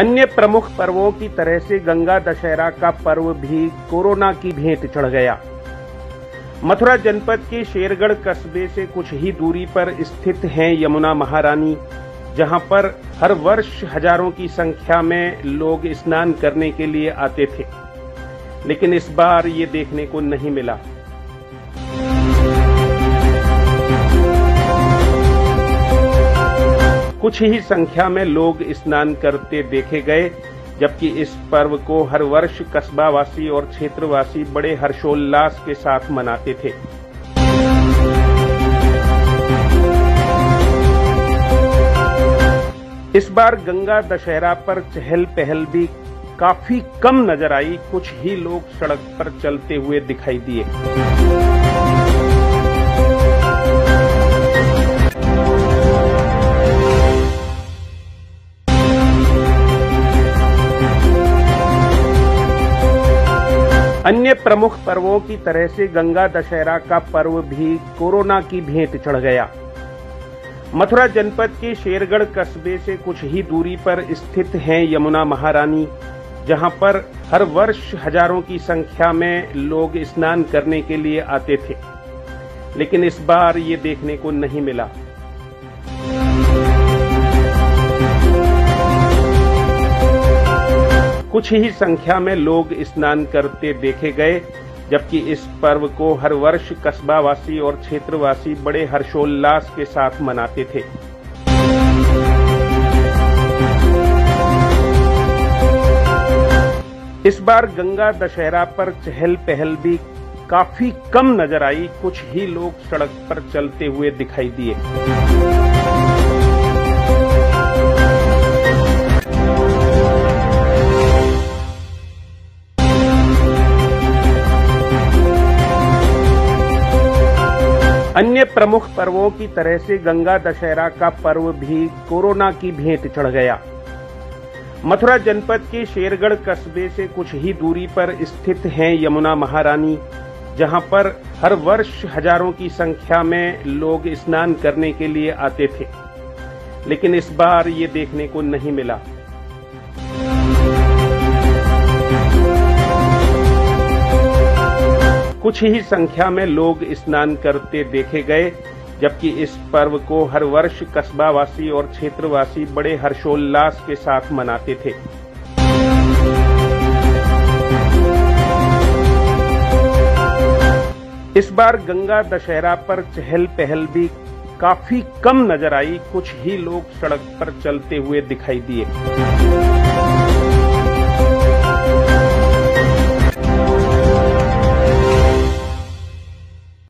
अन्य प्रमुख पर्वों की तरह से गंगा दशहरा का पर्व भी कोरोना की भेंट चढ़ गया। मथुरा जनपद के शेरगढ़ कस्बे से कुछ ही दूरी पर स्थित है यमुना महारानी, जहाँ पर हर वर्ष हज़ारों की संख्या में लोग स्नान करने के लिए आते थे। लेकिन इस बार ये देखने को नहीं मिला। कुछ ही संख्या में लोग स्नान करते देखे गए, जबकि इस पर्व को हर वर्ष कस्बावासी और क्षेत्रवासी बड़े हर्षोल्लास के साथ मनाते थे। इस बार गंगा दशहरा पर चहल पहल भी काफ़ी कम नज़र आई, कुछ ही लोग सड़क पर चलते हुए दिखाई दिए। अन्य प्रमुख पर्वों की तरह से गंगा दशहरा का पर्व भी कोरोना की भेंट चढ़ गया। मथुरा जनपद के शेरगढ़ कस्बे से कुछ ही दूरी पर स्थित है यमुना महारानी, जहाँ पर हर वर्ष हज़ारों की संख्या में लोग स्नान करने के लिए आते थे। लेकिन इस बार ये देखने को नहीं मिला। कुछ ही संख्या में लोग स्नान करते देखे गए, जबकि इस पर्व को हर वर्ष कस्बावासी और क्षेत्रवासी बड़े हर्षोल्लास के साथ मनाते थे। इस बार गंगा दशहरा पर चहल पहल भी काफ़ी कम नज़र आई, कुछ ही लोग सड़क पर चलते हुए दिखाई दिए। अन्य प्रमुख पर्वों की तरह से गंगा दशहरा का पर्व भी कोरोना की भेंट चढ़ गया। मथुरा जनपद के शेरगढ़ कस्बे से कुछ ही दूरी पर स्थित है यमुना महारानी, जहाँ पर हर वर्ष हज़ारों की संख्या में लोग स्नान करने के लिए आते थे। लेकिन इस बार ये देखने को नहीं मिला। कुछ ही संख्या में लोग स्नान करते देखे गए, जबकि इस पर्व को हर वर्ष कस्बावासी और क्षेत्रवासी बड़े हर्षोल्लास के साथ मनाते थे। इस बार गंगा दशहरा पर चहल पहल भी काफ़ी कम नज़र आई, कुछ ही लोग सड़क पर चलते हुए दिखाई दिए।